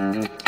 Thank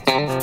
podcast.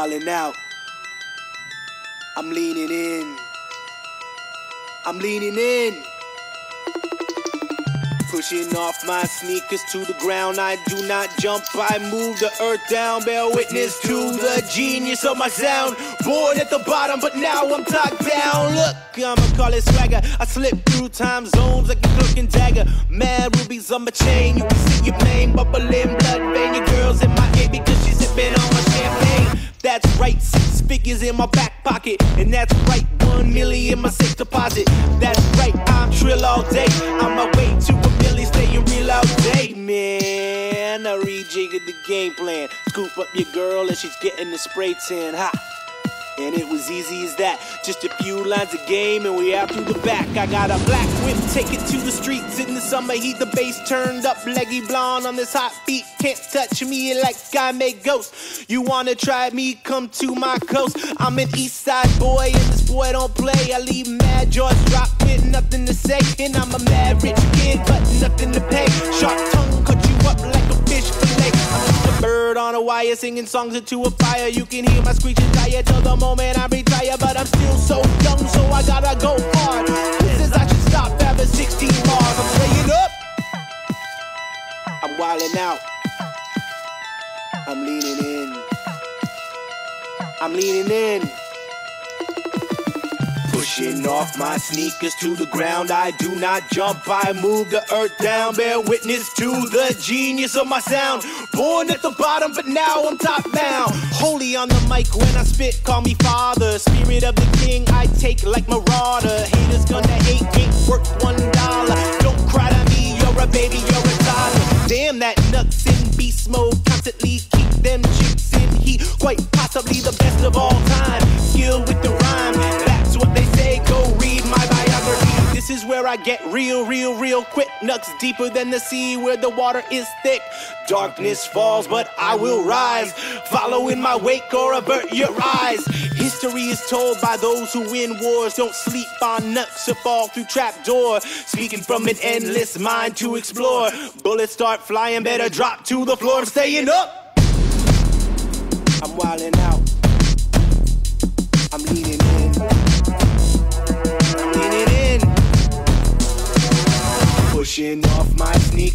I'm out. I'm leaning in. I'm leaning in. Pushing off my sneakers to the ground. I do not jump, I move the earth down. Bear witness to the genius of my sound. Born at the bottom, but now I'm top down. Look, I'ma call it swagger. I slip through time zones like a cloak dagger. Mad rubies on my chain. You can see your pain bubbling, blood vein. Your girl's in my head because she's sipping on my champagne. That's right, six figures in my back pocket. And that's right, one million in my safe deposit. That's right, I'm trill all day. On my way to a million, staying real all day, man. I rejiggered the game plan. Scoop up your girl and she's getting the spray tan. Ha! And it was easy as that. Just a few lines of game, and we out through the back. I got a black whip, take it to the streets in the summer heat. The bass turned up, leggy blonde on this hot beat. Can't touch me like I make ghosts. You wanna try me? Come to my coast. I'm an east side boy, and this boy don't play. I leave mad jaws drop with nothing to say. And I'm a mad rich kid, but nothing to pay. Sharp tongue cut you up like a fish fillet. I'm bird on a wire singing songs into a fire. You can hear my screeching tire till the moment I retire, but I'm still so young, so I gotta go hard. This is I should stop having 16 bars. I'm staying up. I'm wilding out. I'm leaning in. I'm leaning in. Pushing off my sneakers to the ground. I do not jump, I move the earth down. Bear witness to the genius of my sound. Born at the bottom, but now I'm top down. Holy on the mic when I spit, call me father. Spirit of the king, I take like marauder. Haters gonna hate, ain't worth one dollar. Don't cry to me, you're a baby, you're a toddler. Damn that nuts in beast mode, constantly keep them chicks in heat. Quite possibly the best of all where I get real, real, real quick. Nuts deeper than the sea where the water is thick. Darkness falls, but I will rise. Follow in my wake or avert your eyes. History is told by those who win wars. Don't sleep on nuts or fall through trapdoor. Speaking from an endless mind to explore. Bullets start flying, better drop to the floor. I'm staying up. I'm wilding out. I'm leaning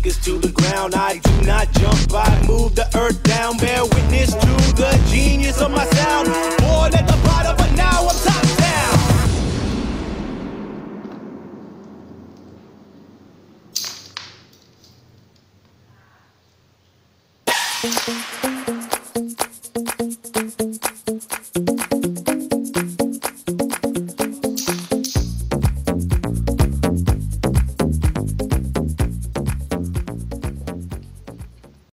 speakers to the ground. I do not jump, I move the earth down. Bear witness to the genius of my sound. Born at the bottom, but now I'm top down.